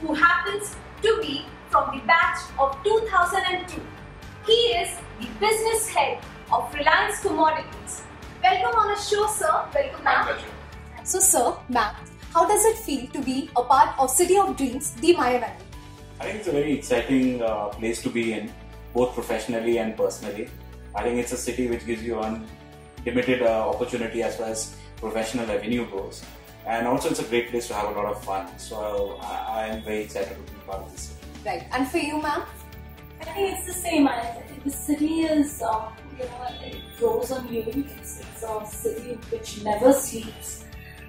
who happens to be from the batch of 2002. He is the business head of Reliance Commodities. Welcome on a show, sir. Welcome, My ma'am. So, sir, ma'am, how does it feel to be a part of City of Dreams, the Maya Valley? I think it's a very exciting uh, place to be in, both professionally and personally. I think it's a city which gives you unlimited uh, opportunity as far as professional revenue goes. And also, it's a great place to have a lot of fun. So, I, I am very excited to be part of this city. Right. And for you, ma'am? I think it's the same. I, think the city is, um, you know, it grows on you. It's, it's a city which never sleeps.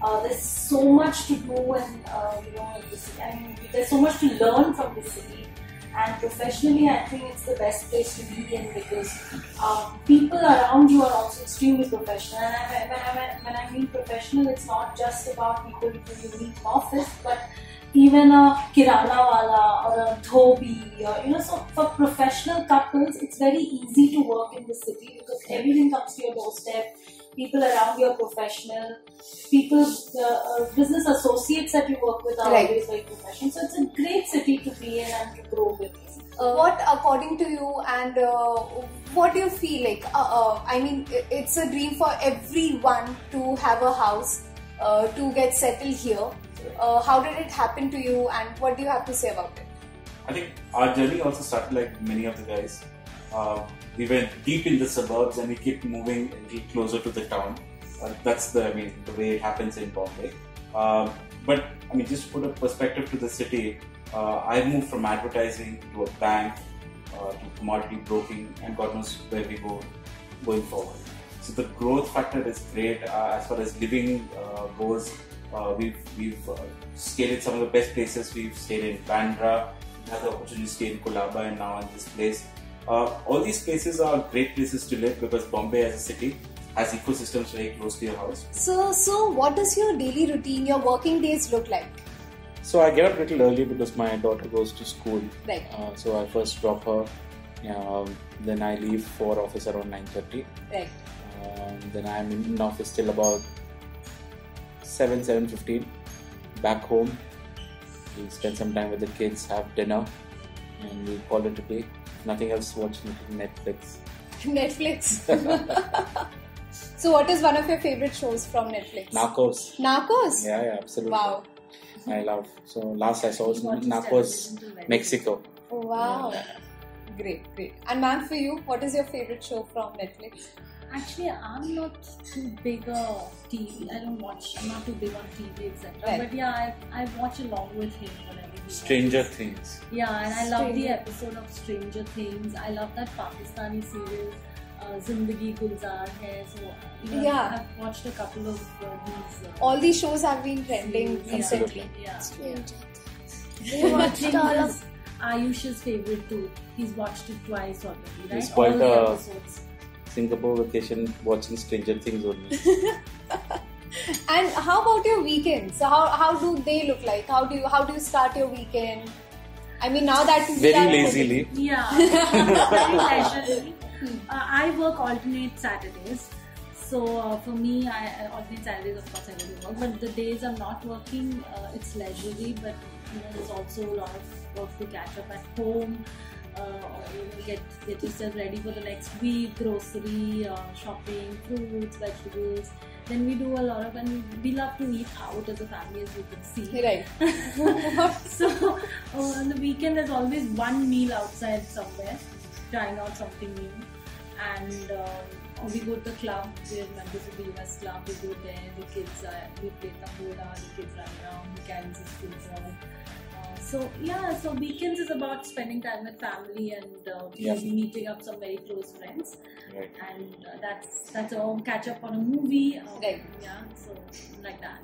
Uh, there's so much to do, and uh, you know, the city. I mean, there's so much to learn from the city. And professionally, I think it's the best place to be in because um, people around you are also extremely professional. And I, when, I, when I mean professional, it's not just about people who you meet in office, but even a kirana wala or a dhobi or you know so for professional couples it's very easy to work in the city because everything comes to your doorstep people around you are professional people the uh, business associates that you work with are Right. always very professional so it's a great city to be in and to grow with Uh, what, according to you, and uh, what do you feel like? Uh, uh, I mean, it's a dream for everyone to have a house, uh, to get settled here. Uh, how did it happen to you, and what do you have to say about it? I think our journey also started like many of the guys. Uh, we went deep in the suburbs and we keep moving a little closer to the town. Uh, that's the, I mean, the way it happens in Bombay. Um, but I mean, just to put a perspective to the city, uh, I moved from advertising to a bank uh, to commodity broking, and God knows where we go going forward. So the growth factor is great uh, as far as living uh, goes. Uh, we've we've uh, some of the best places. We've stayed in Bandra, had the opportunity to stay in Colaba, and now in this place. Uh, all these places are great places to live because Bombay as a city has ecosystems very close to your house. So, so what does your daily routine, your working days look like? So I get up a little early because my daughter goes to school. Right. Uh, so I first drop her. Um, then I leave for office around nine thirty. Right. Um, then I'm in office till about seven seven fifteen. Back home, we spend some time with the kids, have dinner, and we call it a day. Nothing else. Watch Netflix. Netflix. so, what is one of your favorite shows from Netflix? Narcos. Narcos. Yeah, yeah, absolutely. Wow. I love. So last I saw was Watches Narcos, television till very Mexico. Oh, wow. Great, great. And ma'am, for you, what is your favorite show from Netflix? Actually, I'm not too big a TV. I don't watch. I'm not too big on TV, etc. Right. But yeah, I, I watch along with him whenever he Stranger. Things. Yeah, and I love the episode of Stranger Things. I love that Pakistani series, uh, Zindagi Gulzar Hai. So, uh, you know, Yeah. I've watched a couple of uh, these. Uh, All these shows have been trending series. recently. Yeah. Stranger We watched all all of- of Ayush's favorite too. He's watched it twice already, right? He's quite all the a- episodes. Singapore vacation watching Stranger Things only. And how about your weekends? So how, how do they look like? How do you how do you start your weekend? I mean, now that we Very are- lazily. Yeah, very leisurely. Uh, I work alternate Saturdays. So uh, for me, I, I alternate Saturdays. Of course, I go to work. But the days I'm not working, uh, it's leisurely. But you know, there's also a lot of work to catch up at home. Uh, or, you know, get get yourself ready for the next week. Grocery, uh, shopping, fruits, vegetables. Then we do a lot of, and we love to eat out as a family, as you can see. Right. so uh, on the weekend there's always one meal outside somewhere trying out something new and um, we go to the club we're members of the US club we go there the kids are we play the kids run around he carries his kids around so yeah so weekends is about spending time with family and uh, Yeah. maybe meeting up some very close friends Right. and uh, that's that's all catch up on a movie uh, Right. yeah so like that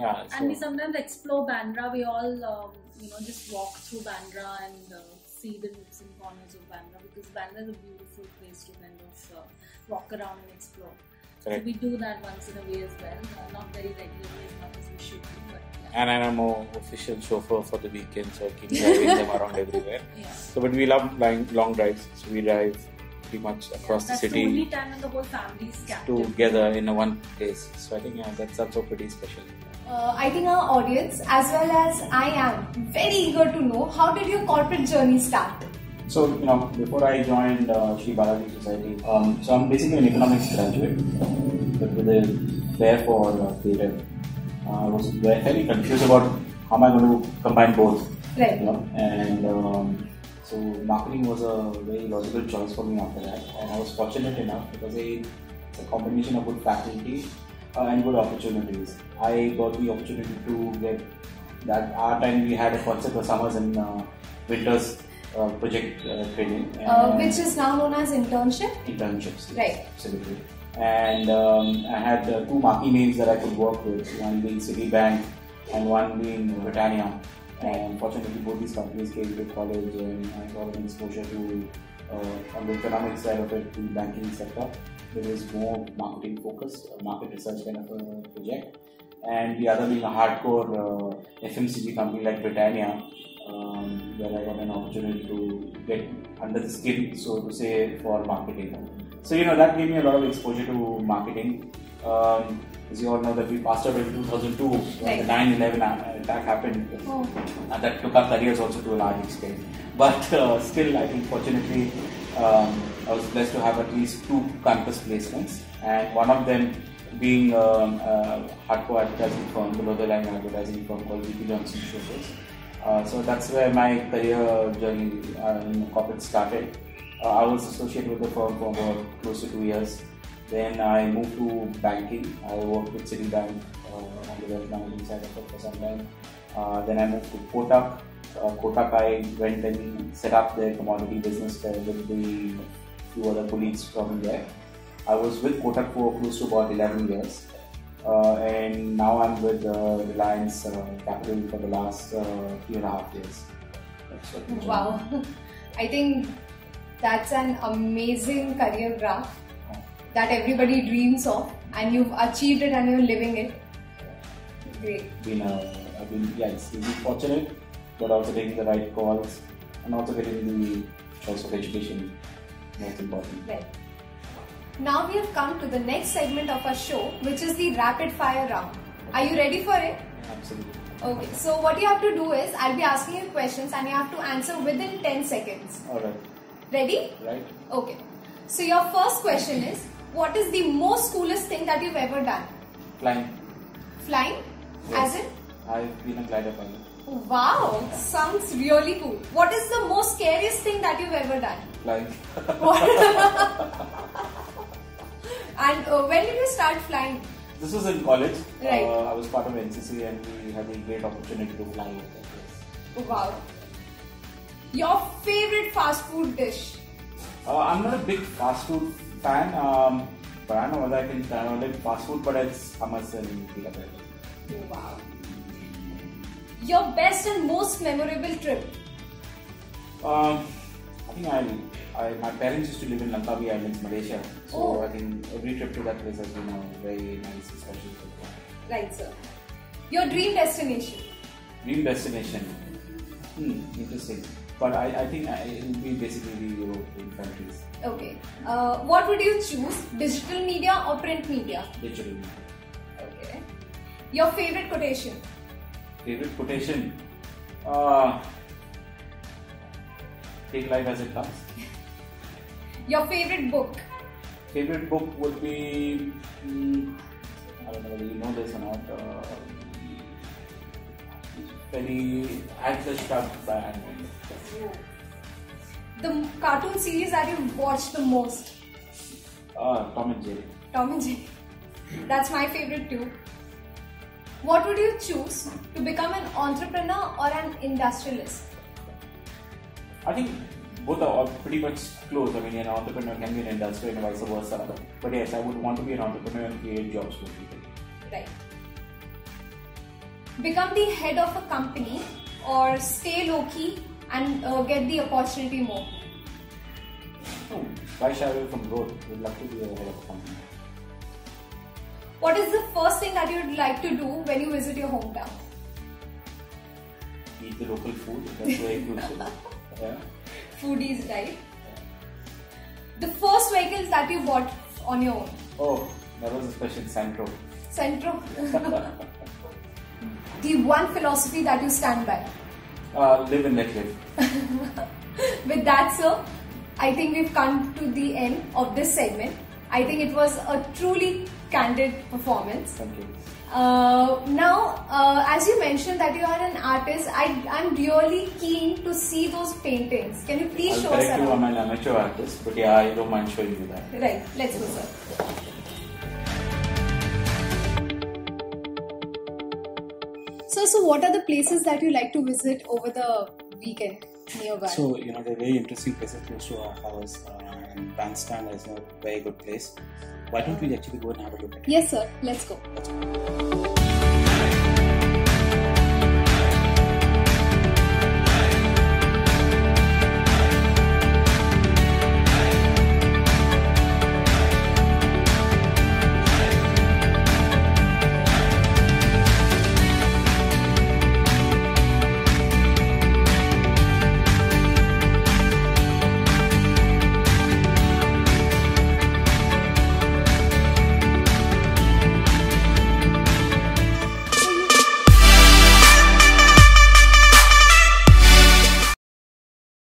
Yeah. and we sometimes explore Bandra. We all, um, you know, just walk through Bandra and uh, see the nooks and corners of Bandra because Bandra is a beautiful place to kind of uh, walk around and explore. So we do that once in a way as well. Uh, not very regularly as much as we should do, but yeah. and I'm a official chauffeur for the weekend, so I keep driving them around everywhere. yeah. So, but we love long, long drives. So we drive pretty much across That's the the only city time when the whole family is captive. together in a one place. So I think yeah, that's also pretty special. Uh, I think our audience, as well as I am, very eager to know how did your corporate journey start? So, you know, before I joined uh, Sri Balaji Society, um, so I'm basically an economics graduate, but with a flair for uh, creative. Uh, I was very confused about how am I going to combine both. Right. You know, and um, so marketing was a very logical choice for me after that, and I was fortunate enough because I, it's a combination of good faculty uh, and good opportunities. I got the opportunity to get that our time we had a concept of summers and uh, winters uh, project uh, training, Uh, and which is now known as internship. internships. Right. Absolutely. And um, I had uh, two marquee names that I could work with, one being Citibank and one being Britannia. And fortunately, both these companies came to college and I got an exposure to, uh, on the economic side of it, the banking sector. It is more marketing focused, market research kind of a project. And the other being a hardcore uh, FMCG company like Britannia, um, where I got an opportunity to get under the skin, so to say, for marketing. So you know that gave me a lot of exposure to marketing. Um, as you all know, that we passed out in 2002 when the 9/11 attack happened. Oh. And that took our careers also to a large extent. But uh, still, I think fortunately, um, I was blessed to have at least two campus placements, and one of them being um, a hardcore advertising firm, below the line advertising firm called VP Johnson Showbiz. Uh, so that's where my career journey uh, in corporate started. Uh, I was associated with the firm for about close to two years. Then I moved to banking. I worked with Citibank uh, on the wealth management side of it for some time. Uh, then I moved to Kotak. Uh, Kotak, I went and set up their commodity business there with the few other colleagues from there. I was with Kotak for close to about 11 years. Uh, and now I'm with uh, Reliance uh, Capital for the last uh, three and a half years. That's what the Wow. I think that's an amazing career graph that everybody dreams of, and you've achieved it and you're living it. Great. Been, uh, I've been, yeah, it's been fortunate, but also taking the right calls and also getting the choice of education most important. Right. Now we have come to the next segment of our show, which is the rapid fire round. Are you ready for it? Absolutely. Okay, so what you have to do is I'll be asking you questions and you have to answer within 10 seconds. All right. Ready? Right. Okay. So your first question is what is the most coolest thing that you've ever done? Flying. Flying? Yes. As in? I've been a glider pilot. Wow, sounds really cool. What is the most scariest thing that you've ever done? Flying. and uh, when did you start flying? This was in college. Right. Uh, I was part of NCC and we had the great opportunity to fly with. Yes. Wow. Your favorite fast food dish? Uh, I'm not a big fast food fan, um, but I know whether I can I like fast food, but it's hummus and pita bread. Wow. Your best and most memorable trip? Um, think I, I, my parents used to live in Langkawi Islands, Malaysia. So Oh. I think every trip to that place has been a very nice and special trip. Right, sir. Your dream destination? Dream destination. Hmm, interesting. But I, I think I, it will be basically the European countries, Okay. Uh, what would you choose? Digital media or print media? literally. Okay. Your favorite quotation? Favorite quotation? Uh, take life as it comes. Your favorite book? Favorite book would be, mm, I don't know whether you know this or not, uh, very Shrugged by Anne The cartoon series that you've watched the most? uh, Tom and Jerry. Tom and Jerry. That's my favorite too. What would you choose to become an entrepreneur or an industrialist? I think both are pretty much close. I mean, an entrepreneur can be an industrial and vice versa. But yes, I would want to be an entrepreneur and create jobs for people. Right. Become the head of a company or stay low key and uh, get the opportunity more. Oh, why shy away from growth? We'd love to be a head of a company. What is the first thing that you'd like to do when you visit your hometown? Eat the local food. That's very crucial. Yeah. Foodies, right? The first vehicles that you bought on your own. Oh, that was a special Santro. Centro. the one philosophy that you stand by. Uh, live and let live. With that, sir, I think we've come to the end of this segment. I think it was a truly candid performance. Thank you. Uh, now, uh, as you mentioned that you are an artist, I, I'm really keen to see those paintings. Can you please I'll show us correct you, I'm around? an amateur artist, but yeah, I don't mind showing you that. Right, let's go, sir. So, so what are the places that you like to visit over the weekend nearby? So, you know, they're very interesting places close to our house, uh, and Bandstand is a very good place. Why don't we actually go and have a look at it? yes, sir. Let's go. Let's go.